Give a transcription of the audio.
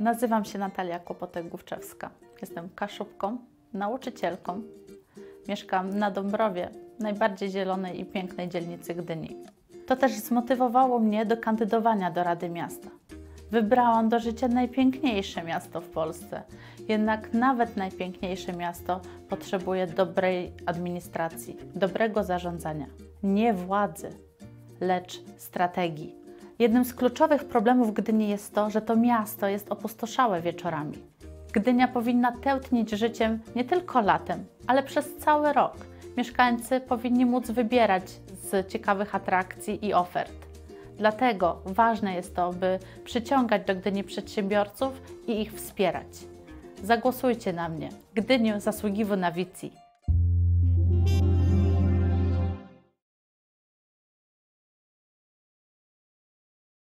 Nazywam się Natalia Kłopotek-Główczewska. Jestem kaszubką, nauczycielką. Mieszkam na Dąbrowie, najbardziej zielonej i pięknej dzielnicy Gdyni. To też zmotywowało mnie do kandydowania do Rady Miasta. Wybrałam do życia najpiękniejsze miasto w Polsce. Jednak nawet najpiękniejsze miasto potrzebuje dobrej administracji, dobrego zarządzania. Nie władzy, lecz strategii. Jednym z kluczowych problemów Gdyni jest to, że to miasto jest opustoszałe wieczorami. Gdynia powinna tętnić życiem nie tylko latem, ale przez cały rok. Mieszkańcy powinni móc wybierać z ciekawych atrakcji i ofert. Dlatego ważne jest to, by przyciągać do Gdyni przedsiębiorców i ich wspierać. Zagłosujcie na mnie. Gdynię zasługiwo na Wici.